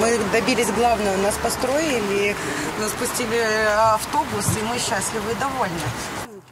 Мы добились главного, нас построили, нас пустили автобус, и мы счастливы и довольны.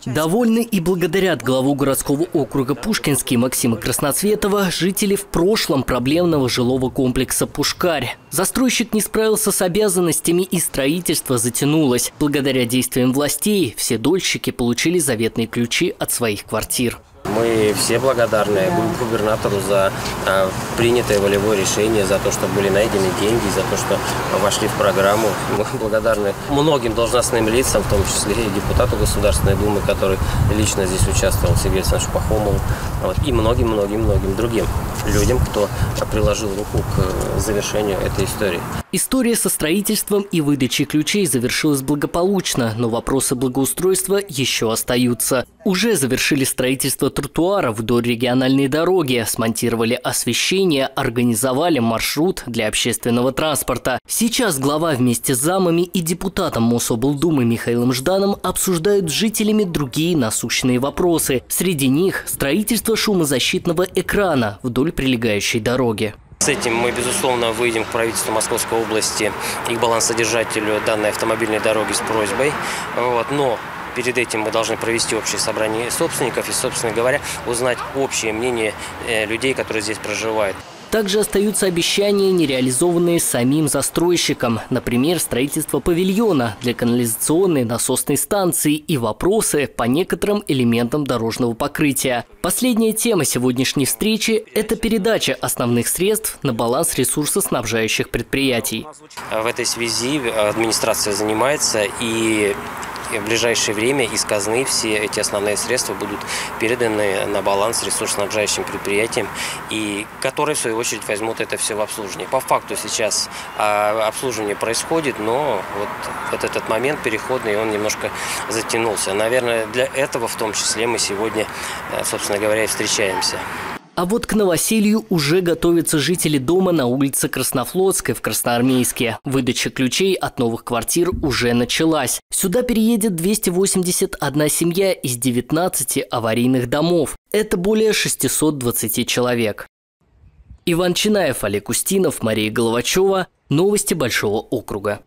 Довольны и благодарят главу городского округа Пушкинский Максима Красноцветова жители в прошлом проблемного жилого комплекса «Пушкарь». Застройщик не справился с обязанностями и строительство затянулось. Благодаря действиям властей все дольщики получили заветные ключи от своих квартир. Мы все благодарны губернатору за а, принятое волевое решение, за то, что были найдены деньги, за то, что вошли в программу. Мы благодарны многим должностным лицам, в том числе и депутату Государственной Думы, который лично здесь участвовал, Сергей Александрович Пахомов, вот, и многим-многим-многим другим людям, кто приложил руку к завершению этой истории. История со строительством и выдачей ключей завершилась благополучно, но вопросы благоустройства еще остаются. Уже завершили строительство тротуара вдоль региональной дороги, смонтировали освещение, организовали маршрут для общественного транспорта. Сейчас глава вместе с замами и депутатом Мособлдумы Михаилом Жданом обсуждают с жителями другие насущные вопросы. Среди них строительство шумозащитного экрана вдоль прилегающей дороги. С этим мы, безусловно, выйдем к правительству Московской области и к балансодержателю данной автомобильной дороги с просьбой. Вот. Но перед этим мы должны провести общее собрание собственников и, собственно говоря, узнать общее мнение э, людей, которые здесь проживают. Также остаются обещания, нереализованные самим застройщиком. Например, строительство павильона для канализационной насосной станции и вопросы по некоторым элементам дорожного покрытия. Последняя тема сегодняшней встречи – это передача основных средств на баланс ресурсоснабжающих предприятий. В этой связи администрация занимается и в ближайшее время из казны все эти основные средства будут переданы на баланс ресурсоснабжающим предприятиям, и которые, в свою очередь, возьмут это все в обслуживание. По факту сейчас а, обслуживание происходит, но вот, этот момент переходный, он немножко затянулся. Наверное, для этого в том числе мы сегодня, э, собственно говоря, и встречаемся. А вот к новоселью уже готовятся жители дома на улице Краснофлотской в Красноармейске. Выдача ключей от новых квартир уже началась. Сюда переедет 281 семья из 19 аварийных домов. Это более 620 человек. Иван Чинаев, Олег Устинов, Мария Головачева. Новости Большого округа.